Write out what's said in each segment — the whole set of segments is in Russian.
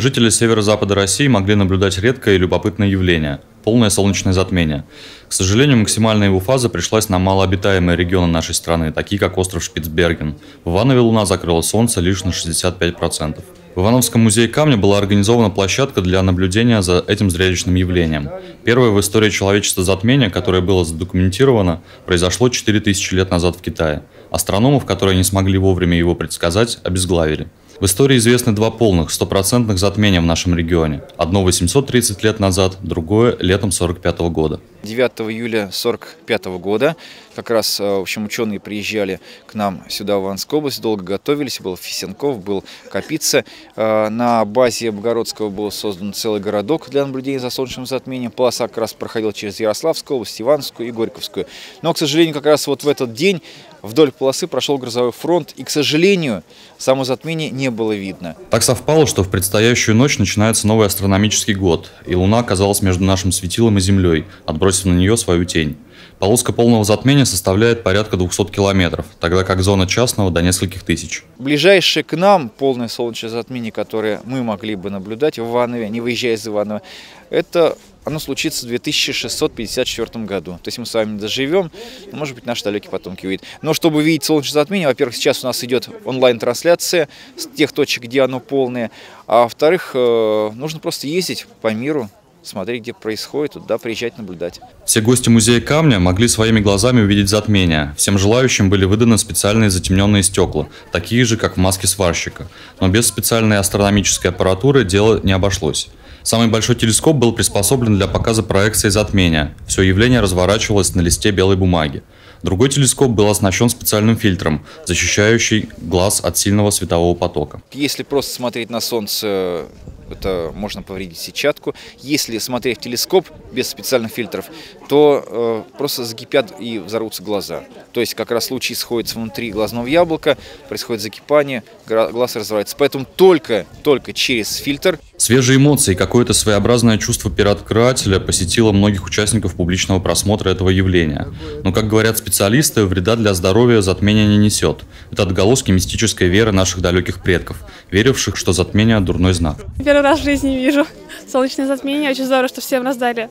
Жители северо-запада России могли наблюдать редкое и любопытное явление – полное солнечное затмение. К сожалению, максимальная его фаза пришлась на малообитаемые регионы нашей страны, такие как остров Шпицберген. В Иванове Луна закрыла Солнце лишь на 65%. В Ивановском музее камня была организована площадка для наблюдения за этим зрелищным явлением. Первое в истории человечества затмение, которое было задокументировано, произошло 4000 лет назад в Китае. Астрономов, которые не смогли вовремя его предсказать, обезглавили. В истории известны два полных, стопроцентных затмения в нашем регионе. Одно 830 лет назад, другое летом 45 года. 9 июля 45 года как раз, э, в общем, ученые приезжали к нам сюда в Иванскую область, долго готовились, был Фисенков, был Капица. Э, на базе Богородского был создан целый городок для наблюдения за солнечным затмением. Полоса как раз проходила через Ярославскую область, Иванскую и Горьковскую. Но, к сожалению, как раз вот в этот день вдоль полосы прошел грозовой фронт, и, к сожалению, само затмение не было видно. Так совпало, что в предстоящую ночь начинается новый астрономический год, и Луна оказалась между нашим светилом и Землей, отбросив на нее свою тень. Полоска полного затмения составляет порядка 200 километров, тогда как зона частного до нескольких тысяч. Ближайшее к нам полное солнечное затмение, которое мы могли бы наблюдать в Иванове, не выезжая из Иванова, это оно случится в 2654 году. То есть мы с вами доживем, может быть, наши далекие потомки увидят. Но чтобы увидеть солнечное затмение, во-первых, сейчас у нас идет онлайн-трансляция с тех точек, где оно полное, а во-вторых, э, нужно просто ездить по миру, смотреть, где происходит, туда приезжать, наблюдать. Все гости музея камня могли своими глазами увидеть затмение. Всем желающим были выданы специальные затемненные стекла, такие же, как в маске сварщика. Но без специальной астрономической аппаратуры дело не обошлось. Самый большой телескоп был приспособлен для показа проекции затмения. Все явление разворачивалось на листе белой бумаги. Другой телескоп был оснащен специальным фильтром, защищающий глаз от сильного светового потока. Если просто смотреть на Солнце это можно повредить сетчатку. Если смотреть в телескоп без специальных фильтров, то э, просто закипят и взорвутся глаза. То есть как раз лучи сходятся внутри глазного яблока, происходит закипание, глаз разрывается. Поэтому только, только через фильтр. Свежие эмоции и какое-то своеобразное чувство пират-крателя посетило многих участников публичного просмотра этого явления. Но, как говорят специалисты, вреда для здоровья затмение не несет. Это отголоски мистической веры наших далеких предков, веривших, что затмение – дурной знак. Первый раз в жизни вижу солнечное затмение. Очень здорово, что всем раздали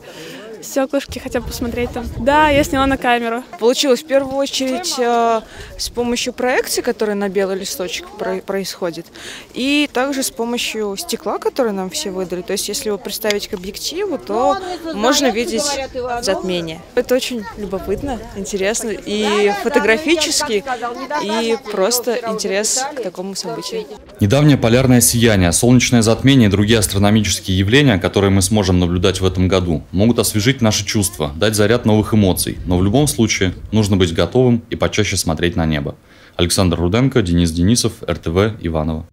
стеклышки, хотя бы посмотреть там. Да, я сняла на камеру. Получилось в первую очередь э, с помощью проекции, которая на белый листочек про происходит, и также с помощью стекла, которое нам все выдали. То есть, если его представить к объективу, то можно видеть затмение. Это очень любопытно, интересно и фотографически, и просто интерес к такому событию. Недавнее полярное сияние, солнечное затмение и другие астрономические явления, которые мы сможем наблюдать в этом году, могут освежить освежить наши чувства, дать заряд новых эмоций. Но в любом случае нужно быть готовым и почаще смотреть на небо. Александр Руденко, Денис Денисов, РТВ, Иваново.